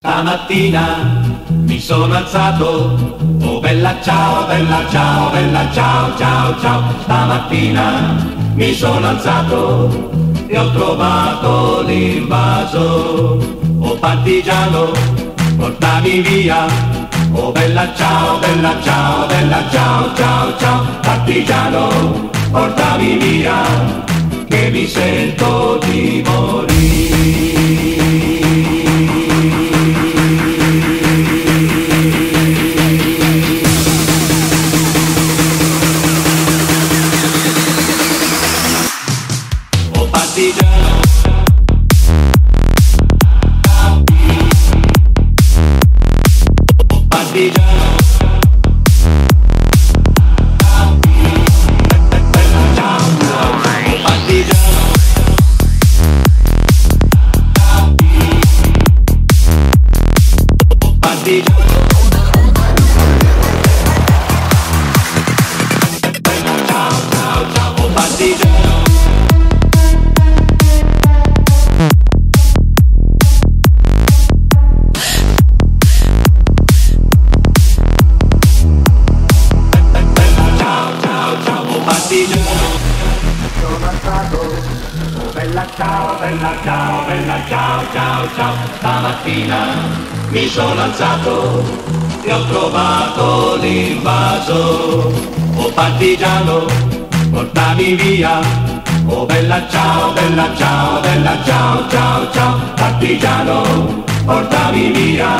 Stamattina mi sono alzato, oh bella ciao, bella ciao, bella ciao, ciao, ciao. Stamattina mi sono alzato e ho trovato l'invaso. Oh partigiano, portami via, oh bella ciao, bella ciao, bella ciao, ciao, ciao. Partigiano, portami via, che mi sento di morire. Ciao, bella ciao, bella ciao, ciao, ciao. Stamattina mi sono alzato e ho trovato l'invaso. Oh partigiano, portami via. Oh bella ciao, bella ciao, bella ciao, ciao, ciao. Partigiano, portami via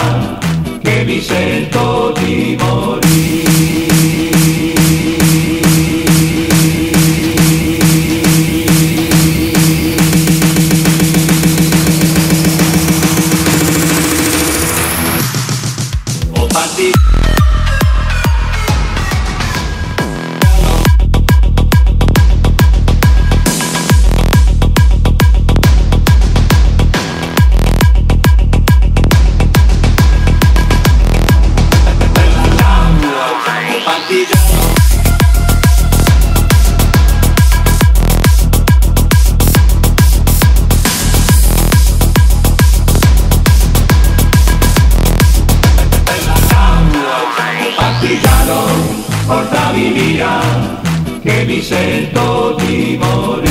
Che mi sento di morire Oh porta ah, mi mira, che mi sento timore.